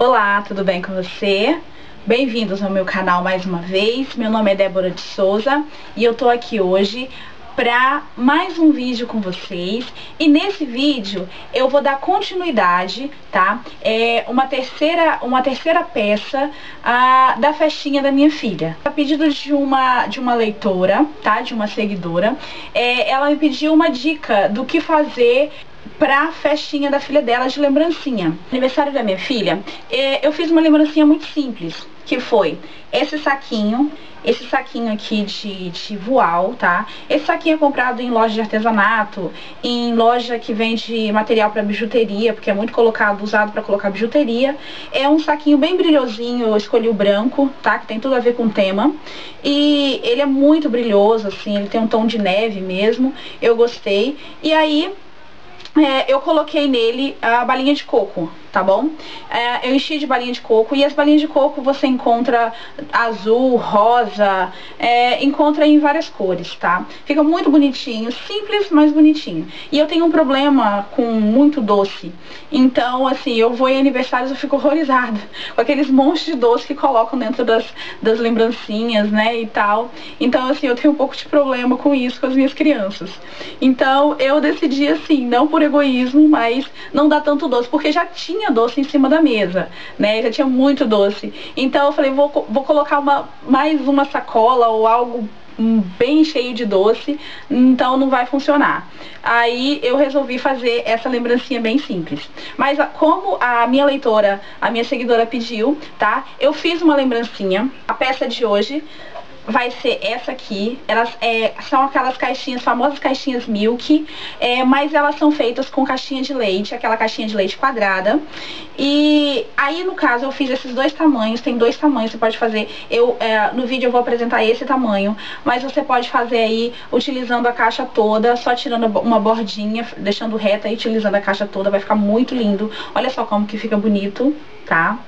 Olá, tudo bem com você? Bem-vindos ao meu canal mais uma vez. Meu nome é Débora de Souza e eu tô aqui hoje para mais um vídeo com vocês e nesse vídeo eu vou dar continuidade, tá? É uma terceira, uma terceira peça da festinha da minha filha. A pedido de uma, de uma leitora, tá? De uma seguidora, é, ela me pediu uma dica do que fazer pra festinha da filha dela de lembrancinha. Aniversário da minha filha, é, eu fiz uma lembrancinha muito simples, que foi esse saquinho, esse saquinho aqui de, de voal, tá? Esse saquinho é comprado em loja de artesanato, em loja que vende material para bijuteria, porque é muito colocado, usado para colocar bijuteria. É um saquinho bem brilhosinho, eu escolhi o branco, tá? Que tem tudo a ver com o tema. E ele é muito brilhoso, assim, ele tem um tom de neve mesmo, eu gostei. E aí, é, eu coloquei nele a balinha de coco, tá bom? É, eu enchi de balinha de coco e as balinhas de coco você encontra azul, rosa, é, encontra em várias cores, tá? Fica muito bonitinho, simples, mas bonitinho. E eu tenho um problema com muito doce, então assim, eu vou em aniversários eu fico horrorizada com aqueles montes de doce que colocam dentro das, das lembrancinhas, né, e tal. Então assim, eu tenho um pouco de problema com isso com as minhas crianças. Então eu decidi assim, não por egoísmo, mas não dá tanto doce, porque já tinha tinha doce em cima da mesa, né? Já tinha muito doce. Então eu falei, vou, vou colocar uma, mais uma sacola ou algo bem cheio de doce, então não vai funcionar. Aí eu resolvi fazer essa lembrancinha bem simples. Mas como a minha leitora, a minha seguidora pediu, tá? Eu fiz uma lembrancinha. A peça de hoje vai ser essa aqui. Elas é, são aquelas caixinhas, famosas caixinhas Milk, é, mas elas são feitas com caixinha de leite, aquela caixinha de leite quadrada. E aí, no caso, eu fiz esses dois tamanhos, tem dois tamanhos, você pode fazer. Eu, é, no vídeo eu vou apresentar esse tamanho, mas você pode fazer aí utilizando a caixa toda, só tirando uma bordinha, deixando reta e utilizando a caixa toda, vai ficar muito lindo. Olha só como que fica bonito, tá?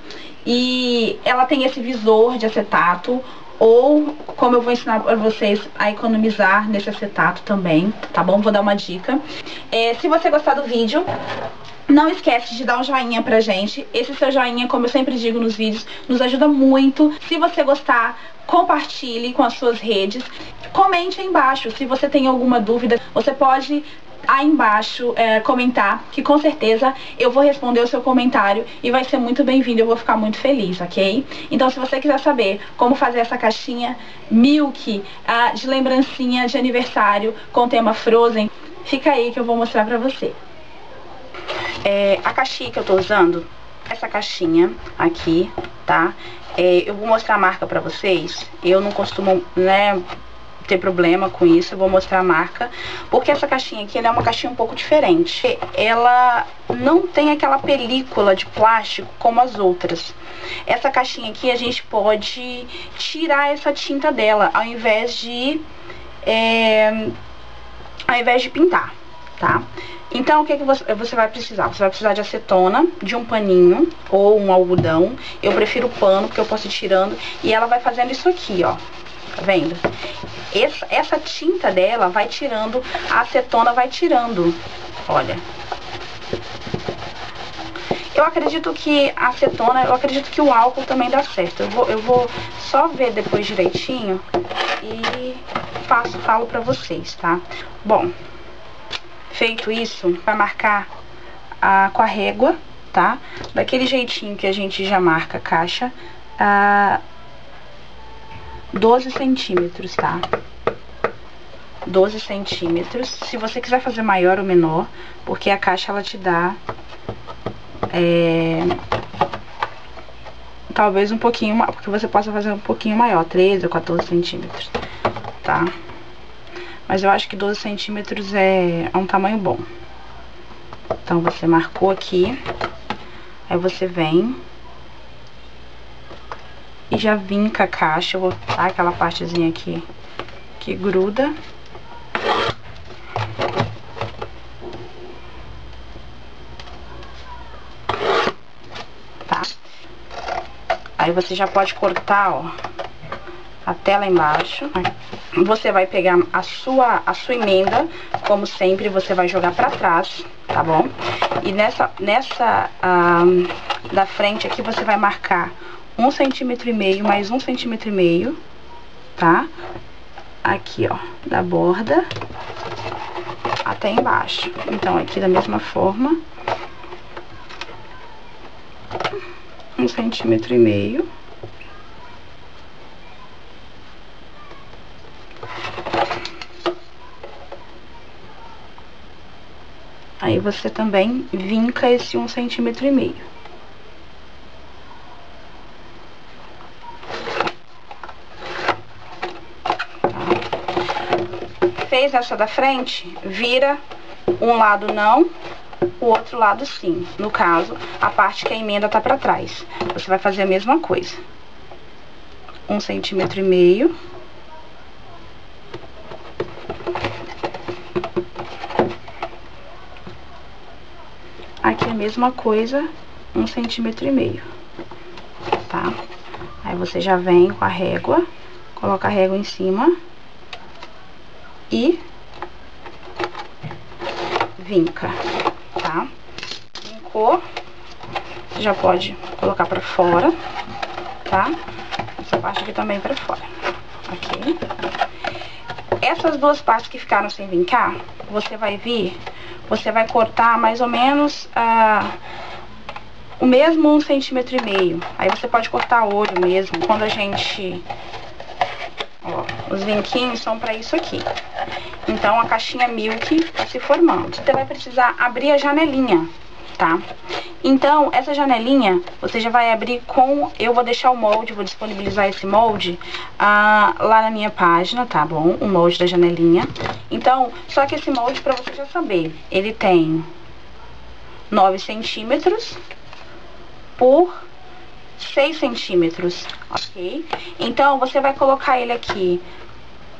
E ela tem esse visor de acetato, ou como eu vou ensinar para vocês a economizar nesse acetato também, tá bom? Vou dar uma dica. É, se você gostar do vídeo, não esquece de dar um joinha pra gente. Esse seu joinha, como eu sempre digo nos vídeos, nos ajuda muito. Se você gostar, compartilhe com as suas redes. Comente aí embaixo se você tem alguma dúvida. Você pode aí embaixo é, comentar, que com certeza eu vou responder o seu comentário e vai ser muito bem-vindo, eu vou ficar muito feliz, ok? Então se você quiser saber como fazer essa caixinha Milk uh, de lembrancinha de aniversário com tema Frozen, fica aí que eu vou mostrar pra você. É, a caixinha que eu tô usando, essa caixinha aqui, tá? É, eu vou mostrar a marca pra vocês, eu não costumo, né ter problema com isso, eu vou mostrar a marca. Porque essa caixinha aqui, é uma caixinha um pouco diferente. Ela não tem aquela película de plástico como as outras. Essa caixinha aqui, a gente pode tirar essa tinta dela, ao invés de... É, ao invés de pintar, tá? Então, o que, que você, você vai precisar? Você vai precisar de acetona, de um paninho ou um algodão. Eu prefiro pano, porque eu posso ir tirando. E ela vai fazendo isso aqui, ó. Tá vendo? Essa, essa tinta dela vai tirando, a acetona vai tirando. Olha. Eu acredito que a acetona, eu acredito que o álcool também dá certo. Eu vou, eu vou só ver depois direitinho e faço, falo pra vocês, tá? Bom, feito isso, vai marcar a, com a régua, tá? Daquele jeitinho que a gente já marca a caixa. A, 12 centímetros, tá? 12 centímetros. Se você quiser fazer maior ou menor, porque a caixa ela te dá é, talvez um pouquinho, porque você possa fazer um pouquinho maior, 13 ou 14 centímetros, tá? Mas eu acho que 12 centímetros é, é um tamanho bom. Então, você marcou aqui, aí você vem e já vinca a caixa. Eu vou botar aquela partezinha aqui que gruda. Tá? Aí você já pode cortar, ó, até lá embaixo. Você vai pegar a sua, a sua emenda, como sempre, você vai jogar pra trás, tá bom? E nessa, nessa, da frente aqui, você vai marcar um centímetro e meio mais um centímetro e meio, tá? Aqui, ó, da borda até embaixo. Então, aqui da mesma forma, um centímetro e meio. Aí você também vinca esse um centímetro e meio. Fez essa da frente, vira um lado não, o outro lado sim. No caso, a parte que a emenda tá pra trás. Você vai fazer a mesma coisa. Um centímetro e meio. Mesma coisa, um centímetro e meio, tá? Aí você já vem com a régua, coloca a régua em cima e vinca, tá? Vincou, você já pode colocar pra fora, tá? Essa parte aqui também pra fora, ok? Essas duas partes que ficaram sem vincar, você vai vir você vai cortar mais ou menos ah, o mesmo um centímetro e meio. Aí você pode cortar olho mesmo. Quando a gente... Ó, os vinquinhos são pra isso aqui. Então, a caixinha Milk tá se formando. Você vai precisar abrir a janelinha, tá? Então, essa janelinha, você já vai abrir com... Eu vou deixar o molde, vou disponibilizar esse molde ah, lá na minha página, tá bom? O molde da janelinha. Então, só que esse molde, pra você já saber, ele tem 9 centímetros por 6 centímetros, ok? Então, você vai colocar ele aqui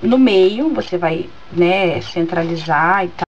no meio, você vai, né, centralizar e tal.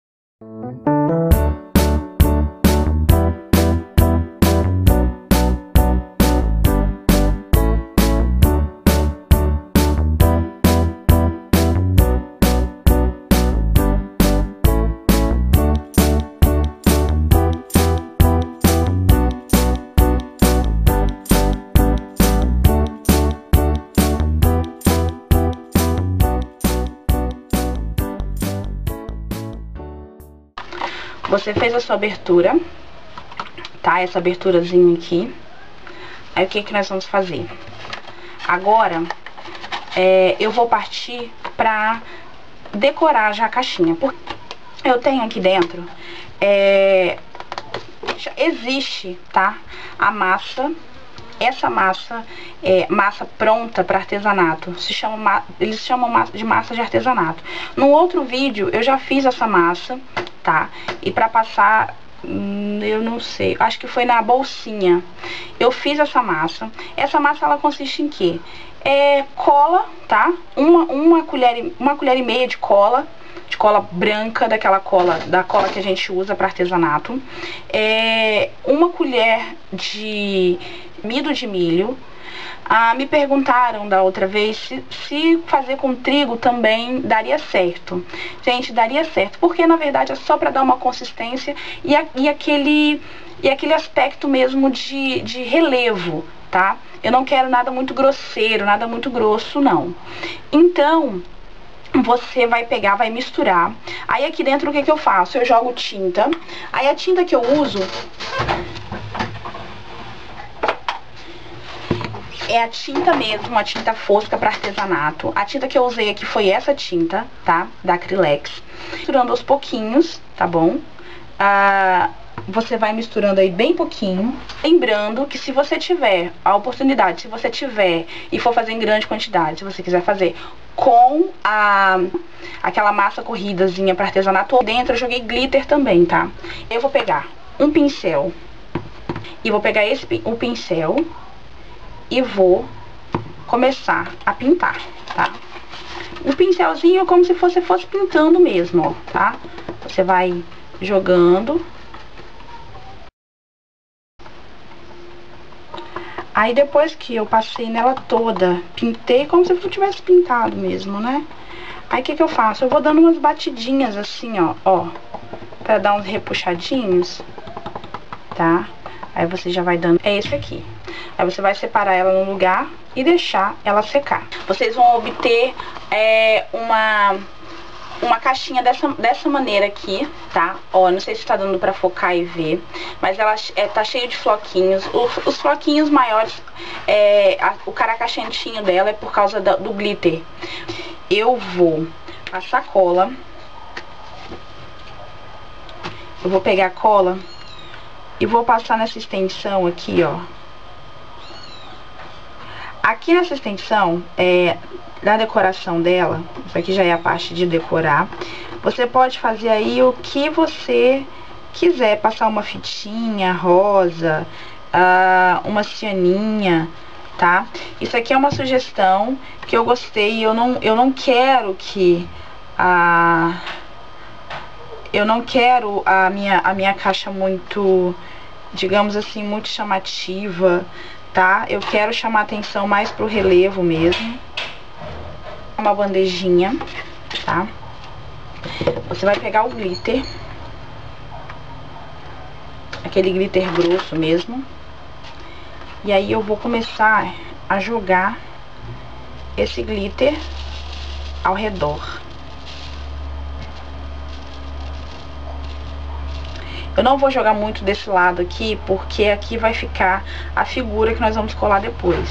Você fez a sua abertura, tá? Essa aberturazinha aqui. Aí o que que nós vamos fazer? Agora, é, eu vou partir pra decorar já a caixinha. Porque eu tenho aqui dentro, é, existe, tá? A massa essa massa é massa pronta para artesanato. Se chama, eles chamam de massa de artesanato. No outro vídeo eu já fiz essa massa, tá? E para passar hum, eu não sei, acho que foi na bolsinha. Eu fiz essa massa. Essa massa ela consiste em quê? É cola, tá? Uma, uma, colher, uma colher e meia de cola, de cola branca, daquela cola, da cola que a gente usa para artesanato. É uma colher de amido de milho. Ah, me perguntaram da outra vez se, se, fazer com trigo também daria certo. Gente, daria certo, porque na verdade é só para dar uma consistência e, a, e, aquele, e aquele aspecto mesmo de, de relevo, tá? Eu não quero nada muito grosseiro, nada muito grosso, não. Então, você vai pegar, vai misturar. Aí aqui dentro o que, que eu faço? Eu jogo tinta. Aí a tinta que eu uso é a tinta mesmo, a tinta fosca para artesanato. A tinta que eu usei aqui foi essa tinta, tá? Da Acrylex. Misturando aos pouquinhos, tá bom? Ah, você vai misturando aí bem pouquinho. Lembrando que se você tiver a oportunidade, se você tiver e for fazer em grande quantidade, se você quiser fazer com a aquela massa corridazinha para artesanato, dentro eu joguei glitter também, tá? Eu vou pegar um pincel e vou pegar esse o pincel e vou começar a pintar, tá? O pincelzinho é como se você fosse pintando mesmo, ó, tá? Você vai jogando. Aí depois que eu passei nela toda, pintei como se eu tivesse pintado mesmo, né? Aí o que que eu faço? Eu vou dando umas batidinhas assim, ó, ó, pra dar uns repuxadinhos, tá? Aí você já vai dando, é esse aqui. Aí você vai separar ela no lugar e deixar ela secar. Vocês vão obter é, uma uma caixinha dessa, dessa maneira aqui, tá? Ó, não sei se tá dando pra focar e ver, mas ela é, tá cheia de floquinhos. Os, os floquinhos maiores, é, a, o caracachentinho dela é por causa da, do glitter. Eu vou passar cola. Eu vou pegar a cola e vou passar nessa extensão aqui, ó. Aqui nessa extensão, é, na decoração dela, isso aqui já é a parte de decorar, você pode fazer aí o que você quiser, passar uma fitinha rosa, uh, uma cianinha, tá? Isso aqui é uma sugestão que eu gostei, eu não, eu não quero que a... Eu não quero a minha, a minha caixa muito, digamos assim, muito chamativa, tá? Eu quero chamar atenção mais pro relevo mesmo. Uma bandejinha, tá? Você vai pegar o glitter. Aquele glitter grosso mesmo. E aí eu vou começar a jogar esse glitter ao redor. Eu não vou jogar muito desse lado aqui, porque aqui vai ficar a figura que nós vamos colar depois.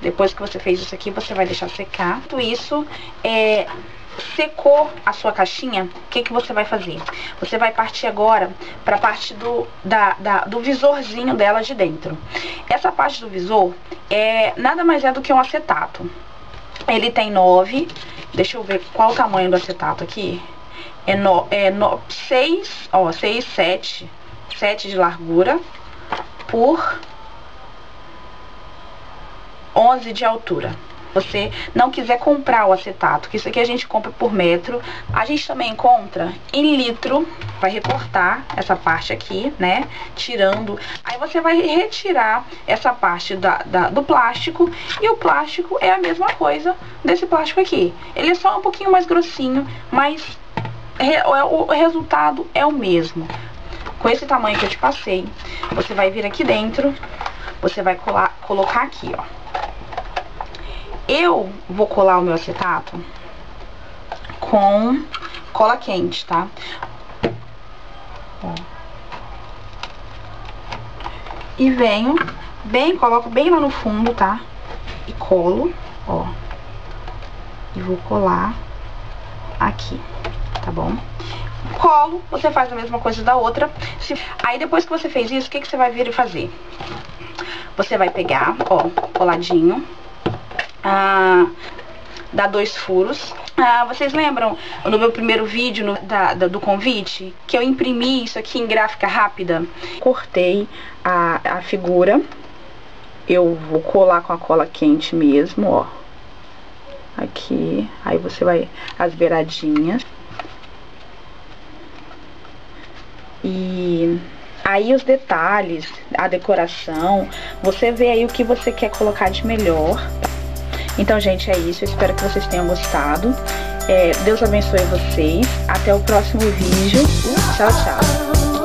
Depois que você fez isso aqui, você vai deixar secar. Tudo isso é, secou a sua caixinha, o que, que você vai fazer? Você vai partir agora para a parte do, da, da, do visorzinho dela de dentro. Essa parte do visor é nada mais é do que um acetato. Ele tem 9, deixa eu ver qual o tamanho do acetato aqui. É, no, é no, 6, ó, 6, 7, 7 de largura por 11 de altura você não quiser comprar o acetato, que isso aqui a gente compra por metro, a gente também encontra em litro, vai recortar essa parte aqui, né, tirando, aí você vai retirar essa parte da, da, do plástico, e o plástico é a mesma coisa desse plástico aqui, ele é só um pouquinho mais grossinho, mas re, o resultado é o mesmo. Com esse tamanho que eu te passei, você vai vir aqui dentro, você vai colar, colocar aqui, ó. Eu vou colar o meu acetato com cola quente, tá? E venho bem, coloco bem lá no fundo, tá? E colo, ó. E vou colar aqui, tá bom? Colo, você faz a mesma coisa da outra. Se... Aí depois que você fez isso, o que, que você vai vir e fazer? Você vai pegar, ó, coladinho, ah, dá dois furos. Ah, vocês lembram no meu primeiro vídeo no, da, da, do convite que eu imprimi isso aqui em gráfica rápida? Cortei a, a figura. Eu vou colar com a cola quente mesmo, ó. Aqui, aí você vai as beiradinhas. E aí os detalhes, a decoração, você vê aí o que você quer colocar de melhor, tá? Então, gente, é isso. Eu espero que vocês tenham gostado. É, Deus abençoe vocês. Até o próximo vídeo. Tchau, tchau.